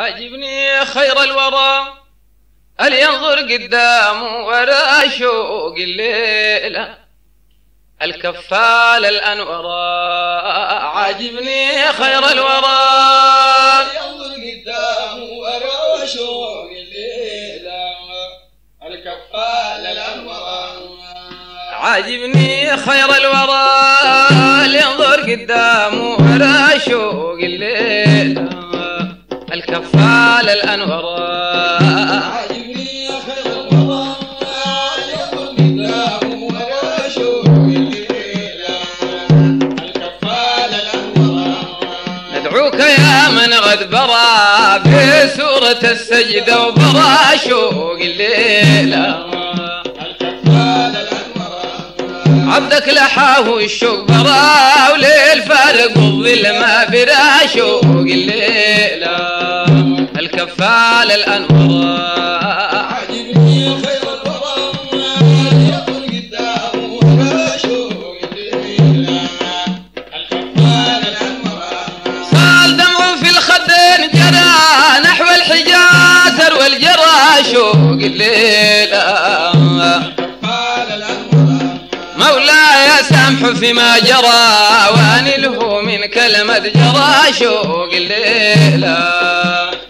عاجبني خير الورى هل ينظر قدام ورا شوق الليلة؟ الكفال الأنورى عاجبني خير الورى. ينظر قدام ورا شوق الليلة؟ الكفال الأنورى عاجبني خير الورى. ينظر قدام ورا شوق الليلة؟ يا من غد برا في سورة السجدة وبرا شوق الليلة عبدك لحاه الشوق برا وليل فارق الأنورى عاجبني خير الورى ينظر قدام ورا شوق الليلة الكفال الأنورى صال في جرى نحو الحجاز أروى الجرى شوق الليلة. مولاي سامح فيما جرى وأنله من كلمة جرى شوق الليلة.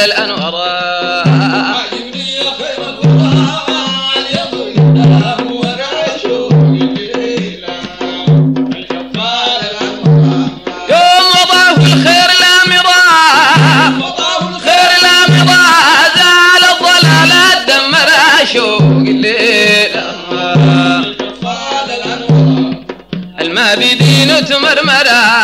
الأنورى عاجبني خير الورى ينظر قدام ورا شوق الليلة الكفال الأنورى يوم وضعه الخير الأمرة وضعه خير الأمرة زال الضلال دمر شوق الليلة الكفال الأنورى الماء بدين تمرمرة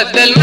وقع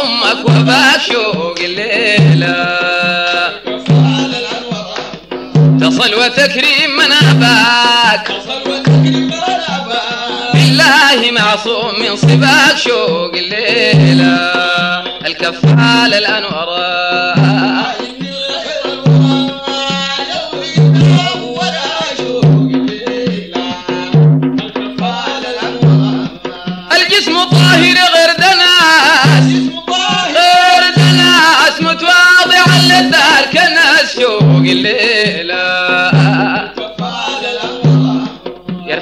أمك وباك شوق تصل وتكريم من أباك. وصل وتكريم الله معصوم من صباك شوق الليلة. الكفالة الأنوار. وراء الجسم طاهر غير دناس. دناس كناس. شوق الليلة.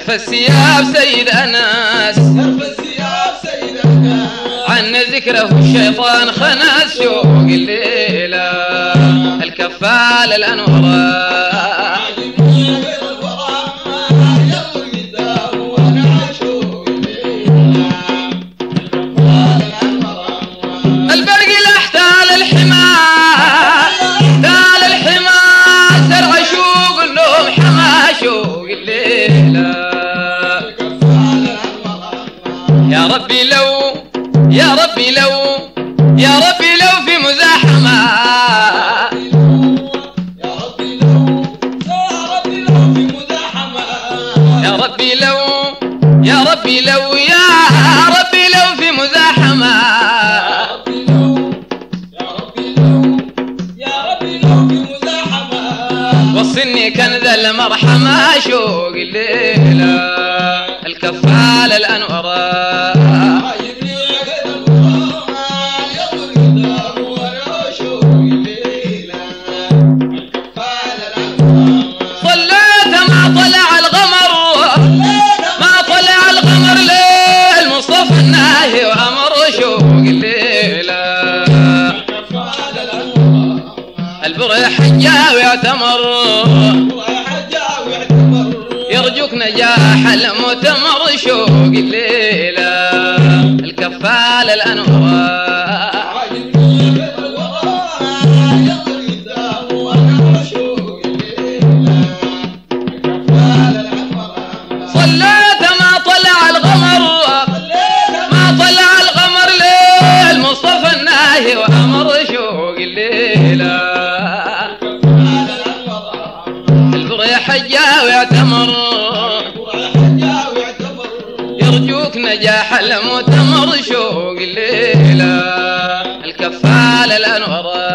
يرفى الثياب سيد أناس. يرفع الثياب سيدنا عن ذكره الشيطان خنس شوق الليلة. الكفال الأنوار. عاجبني غير ربي لو يا ربي لو يا ربي لو في مزاحمة. يا ربي لو يا ربي لو يا ربي لو يا ربي لو يا ربي لو في مزاحمة. مزاحمة وصلني كنز المرحمة شوق الليلة الكفال الأنوار. جاء ويعتمر يرجوك نجاح المؤتمر شوق الليلة. الكفال الأنوار. المؤتمر شوق الليلة الكفال الأنوار